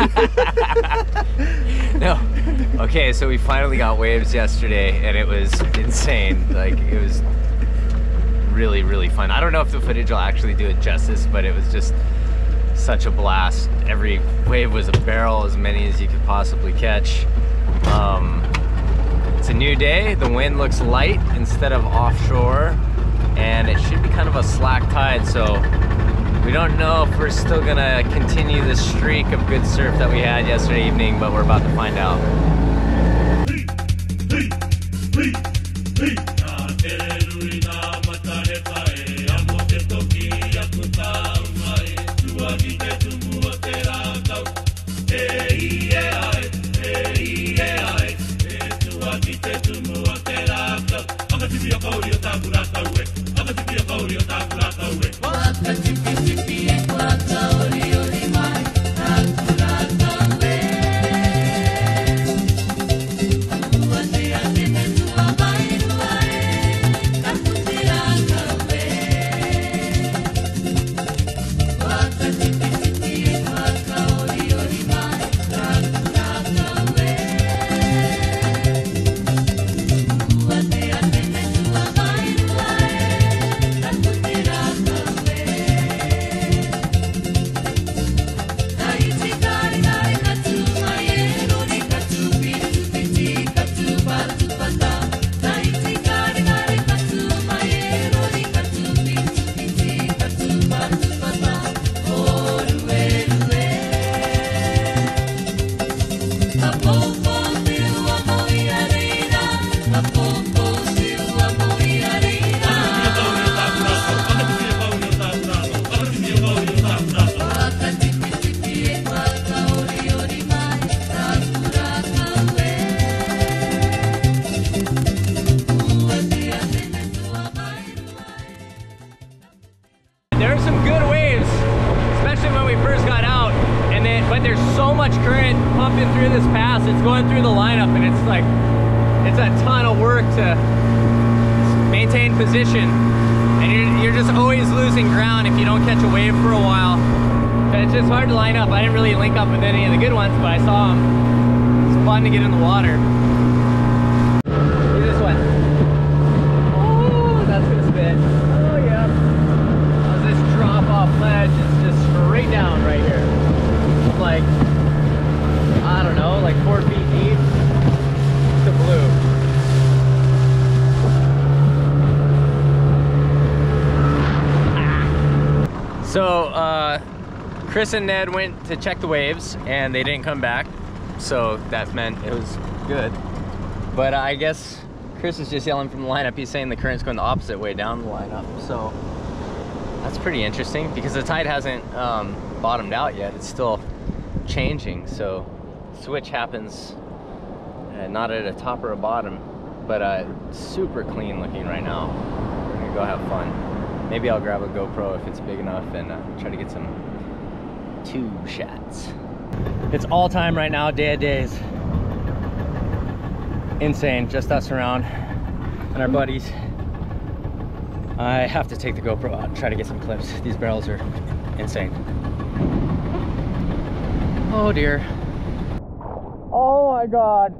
no. Okay, so we finally got waves yesterday, and it was insane. Like it was really, really fun. I don't know if the footage will actually do it justice, but it was just such a blast. Every wave was a barrel, as many as you could possibly catch. Um, it's a new day. The wind looks light instead of offshore, and it should be kind of a slack tide. So we don't know if we're still gonna continue the streak of good surf that we had yesterday evening, but we're about to find out. There work to maintain position. And you're, you're just always losing ground if you don't catch a wave for a while. And it's just hard to line up. I didn't really link up with any of the good ones, but I saw them. It's fun to get in the water. Look at this one. Oh, that's gonna spit. Oh yeah. As this drop off ledge is just straight down right here. It's like, I don't know, like four feet deep to blue. Ah. So, uh, Chris and Ned went to check the waves and they didn't come back. So that meant it was good. But I guess Chris is just yelling from the lineup. He's saying the current's going the opposite way down the lineup. So that's pretty interesting because the tide hasn't um, bottomed out yet. It's still changing. So switch happens uh, not at a top or a bottom, but uh, super clean looking right now. We're gonna go have fun. Maybe I'll grab a GoPro if it's big enough and uh, try to get some tube shots. It's all time right now, day of days. Insane, just us around and our buddies. I have to take the GoPro out and try to get some clips. These barrels are insane. Oh dear. Oh my God.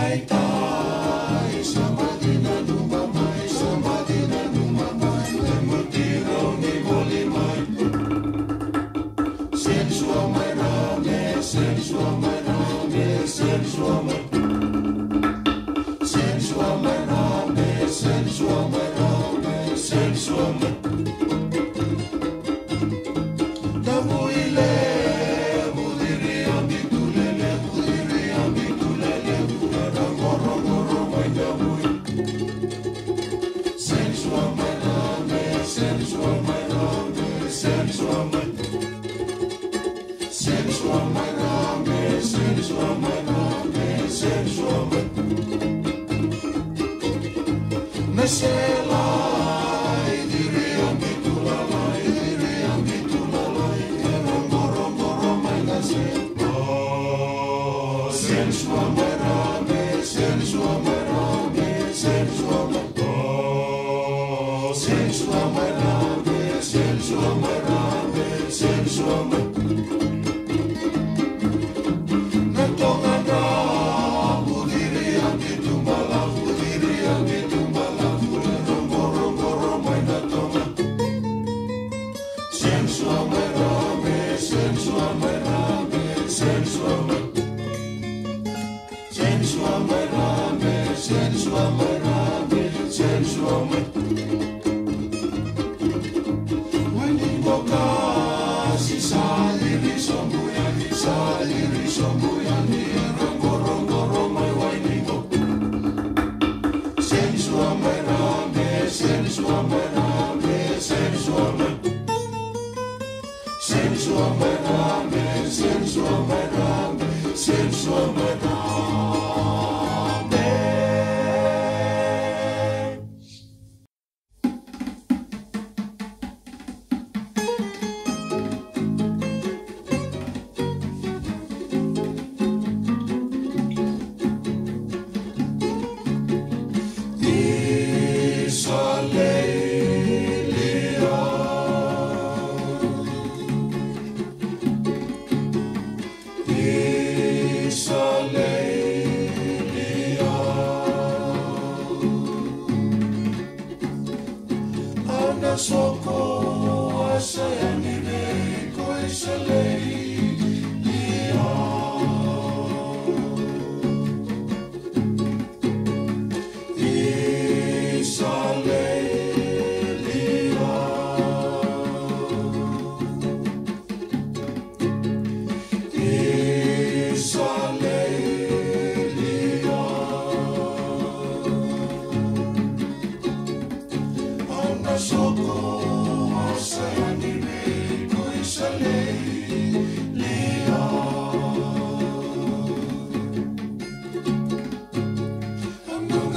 light Michelle.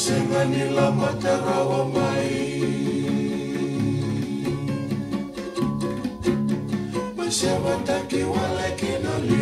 Kusengani la matarawa mai. Masema taki wale kinalia,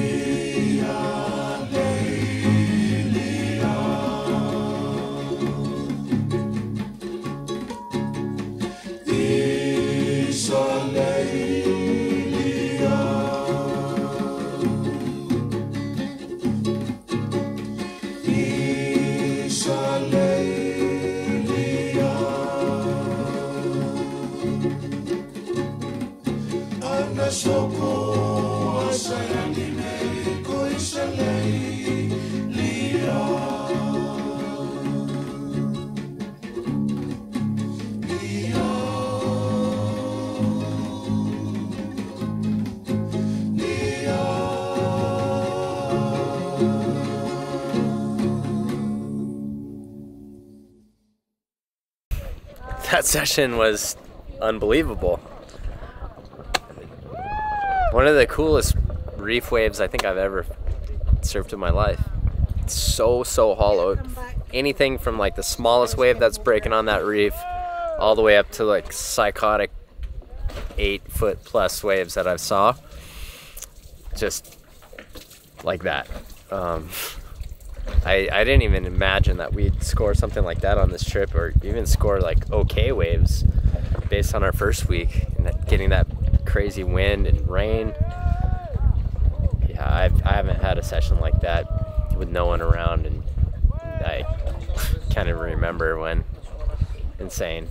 That session was unbelievable. One of the coolest reef waves I think I've ever surfed in my life. It's so so hollow. Anything from like the smallest wave that's breaking on that reef, all the way up to like psychotic eight foot plus waves that I saw. Just like that. Um, I, I didn't even imagine that we'd score something like that on this trip or even score like okay waves based on our first week and getting that crazy wind and rain. Yeah, I've, I haven't had a session like that with no one around and I can't even remember when. Insane.